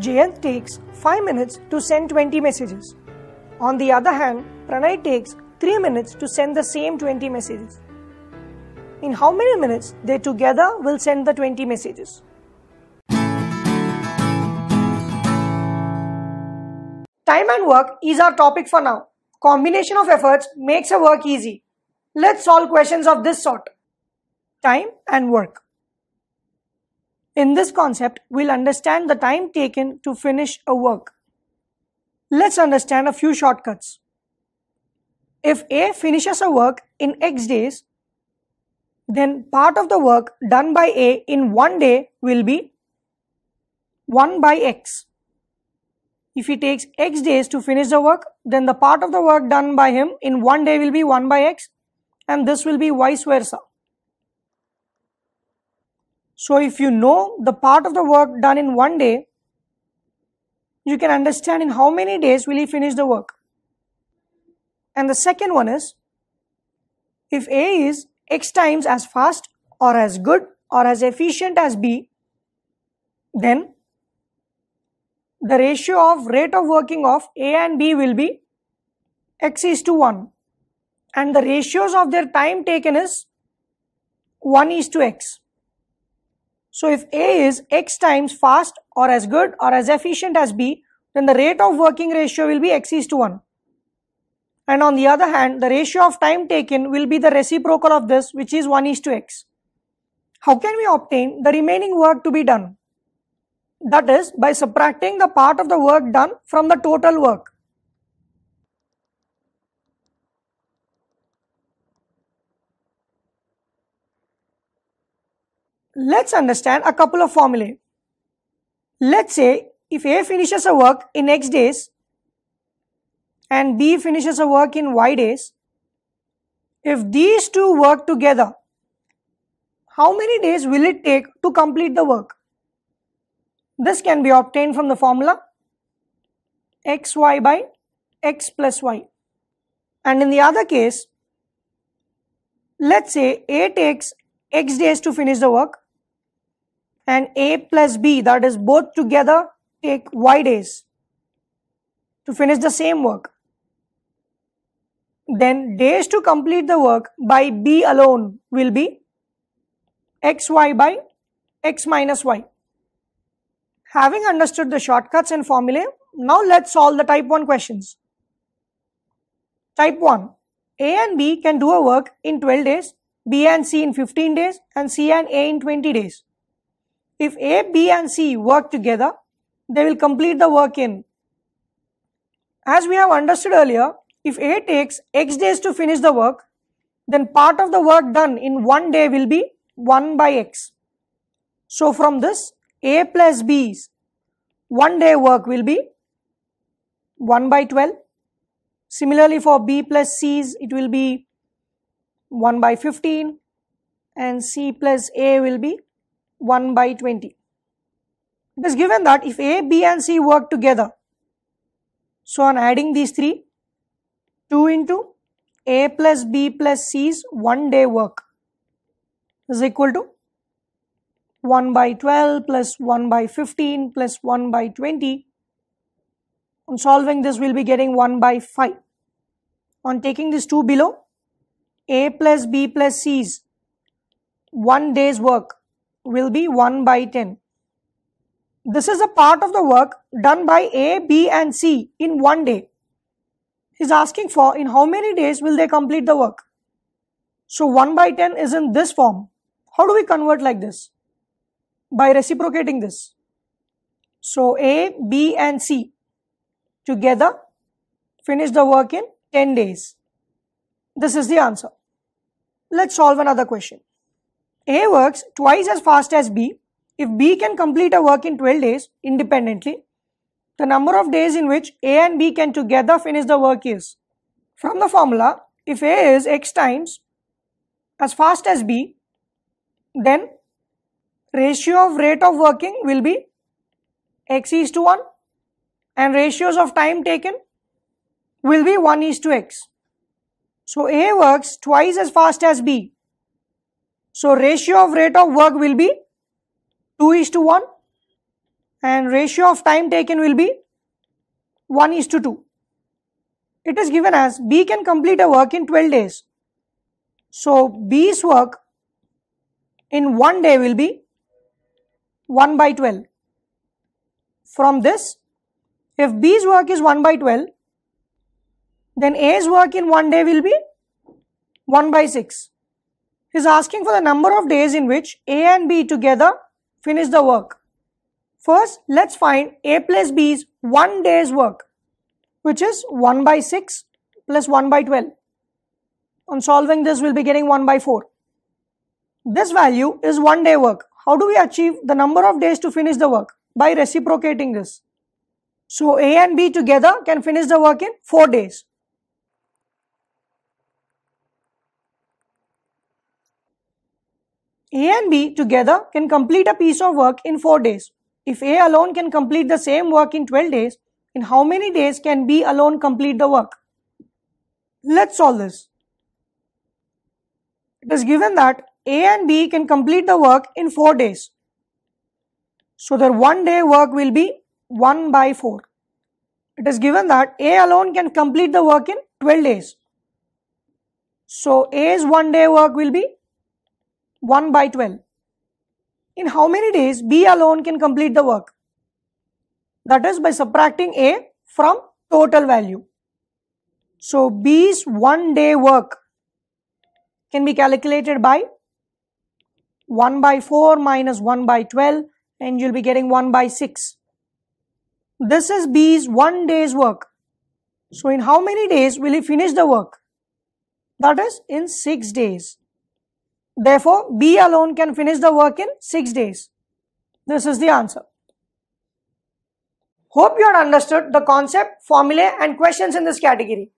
Jayant takes 5 minutes to send 20 messages. On the other hand, Pranay takes 3 minutes to send the same 20 messages. In how many minutes they together will send the 20 messages? Time and work is our topic for now. Combination of efforts makes a work easy. Let's solve questions of this sort. Time and work. In this concept, we'll understand the time taken to finish a work. Let's understand a few shortcuts. If A finishes a work in X days, then part of the work done by A in one day will be 1 by X. If he takes X days to finish the work, then the part of the work done by him in one day will be 1 by X and this will be vice versa. So if you know the part of the work done in one day, you can understand in how many days will he finish the work. And the second one is, if A is X times as fast or as good or as efficient as B, then the ratio of rate of working of A and B will be X is to 1 and the ratios of their time taken is 1 is to X. So if A is X times fast or as good or as efficient as B, then the rate of working ratio will be X is to 1. And on the other hand, the ratio of time taken will be the reciprocal of this which is 1 is to X. How can we obtain the remaining work to be done? That is by subtracting the part of the work done from the total work. Let's understand a couple of formulae. Let's say if A finishes a work in X days and B finishes a work in Y days, if these two work together, how many days will it take to complete the work? This can be obtained from the formula xy by x plus y. And in the other case, let's say A takes x days to finish the work and A plus B that is both together take y days to finish the same work. Then days to complete the work by B alone will be xy by x minus y. Having understood the shortcuts and formulae, now let's solve the type 1 questions. Type 1. A and B can do a work in 12 days B and C in 15 days and C and A in 20 days. If A, B and C work together, they will complete the work in. As we have understood earlier, if A takes X days to finish the work, then part of the work done in one day will be 1 by X. So from this, A plus B's one day work will be 1 by 12. Similarly for B plus C's, it will be 1 by 15 and C plus A will be 1 by 20. It is given that if A, B and C work together, so on adding these three, 2 into A plus B plus C's one day work is equal to 1 by 12 plus 1 by 15 plus 1 by 20. On solving this, we'll be getting 1 by 5. On taking this 2 below, a plus B plus C's one day's work will be 1 by 10. This is a part of the work done by A, B and C in one day. He's asking for in how many days will they complete the work. So 1 by 10 is in this form. How do we convert like this? By reciprocating this. So A, B and C together finish the work in 10 days. This is the answer. Let's solve another question. A works twice as fast as B. If B can complete a work in 12 days independently, the number of days in which A and B can together finish the work is. From the formula, if A is x times as fast as B, then ratio of rate of working will be x is to 1 and ratios of time taken will be 1 is to x. So A works twice as fast as B. So ratio of rate of work will be 2 is to 1 and ratio of time taken will be 1 is to 2. It is given as B can complete a work in 12 days. So B's work in one day will be 1 by 12. From this, if B's work is 1 by 12, then A's work in one day will be 1 by 6. He's asking for the number of days in which A and B together finish the work. First, let's find A plus B's one day's work, which is 1 by 6 plus 1 by 12. On solving this, we'll be getting 1 by 4. This value is one day work. How do we achieve the number of days to finish the work? By reciprocating this. So A and B together can finish the work in 4 days. A and B together can complete a piece of work in 4 days. If A alone can complete the same work in 12 days, in how many days can B alone complete the work? Let's solve this. It is given that A and B can complete the work in 4 days. So their one day work will be 1 by 4. It is given that A alone can complete the work in 12 days. So A's one day work will be 1 by 12. In how many days B alone can complete the work? That is by subtracting A from total value. So B's one day work can be calculated by 1 by 4 minus 1 by 12 and you'll be getting 1 by 6. This is B's one day's work. So in how many days will he finish the work? That is in 6 days. Therefore, B alone can finish the work in 6 days. This is the answer. Hope you had understood the concept, formulae and questions in this category.